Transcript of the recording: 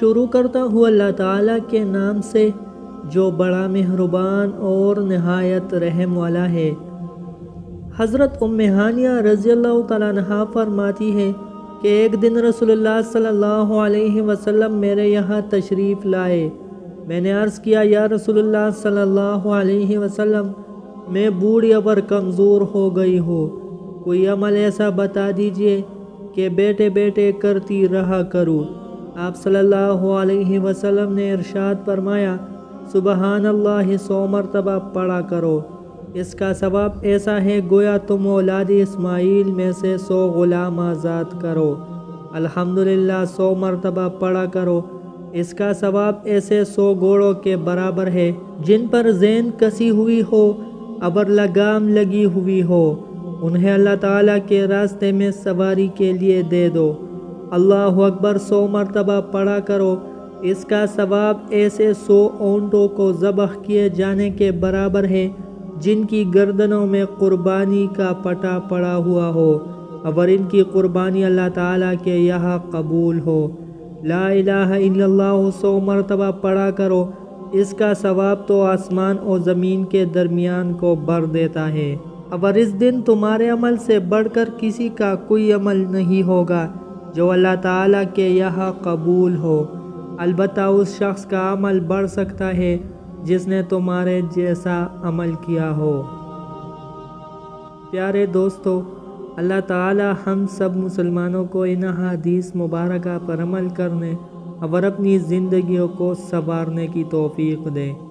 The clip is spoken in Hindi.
शुरू करता हूँ अल्लाह ताला के नाम से, जो बड़ा मेहरबान और नहायत रहम वाला है। हज़रत उम्महानिया रज़ी तहा फरमाती है कि एक दिन रसूलुल्लाह सल्लल्लाहु अलैहि वसल्लम मेरे यहाँ तशरीफ़ लाए। मैंने अर्ज़ किया, या रसूलुल्लाह सल्लल्लाहु अलैहि वसल्लम, मैं बूढ़ी अबर कमज़ोर हो गई हूँ। कोई अमल ऐसा बता दीजिए कि बेटे बेटे करती रहा करूँ। आप सल्लल्लाहु अलैहि वसल्लम ने इरशाद फरमाया सुबहान अल्लाह सौ मरतबा पढ़ा करो। इसका सबब ऐसा है, गोया तुम औलाद इस्माइल में से सौ ग़ुलाम आज़ाद करो। अल्हम्दुलिल्लाह, सौ मरतबा पढ़ा करो। इसका सबब ऐसे सौ घोड़ों के बराबर है, जिन पर जैन कसी हुई हो, अबर लगाम लगी हुई हो। उन्हें अल्लाह ताला के रास्ते में सवारी के लिए दे दो। अल्लाह अकबर सौ मरतबा पढ़ा करो। इसका सवाब ऐसे सौ ऊँटों को ज़बह किए जाने के बराबर है, जिनकी गर्दनों में कुर्बानी का पटा पड़ा हुआ हो, और इनकी कुर्बानी अल्लाह ताला के यहाँ कबूल हो। ला इल्लल्लाह, सौ मरतबा पढ़ा करो। इसका सवाब तो आसमान और ज़मीन के दरमियान को भर देता है। अगर इस दिन तुम्हारे अमल से बढ़कर किसी का कोई अमल नहीं होगा। जो अल्लाह ताला के यहाँ कबूल हो। अलबत् उस शख्स का अमल बढ़ सकता है, जिसने तुम्हारे जैसा अमल किया हो। प्यारे दोस्तों, अल्लाह ताला हम सब मुसलमानों को इन हदीस मुबारक पर अमल करने और अपनी ज़िंदगियों को संवारने की तौफीक दें।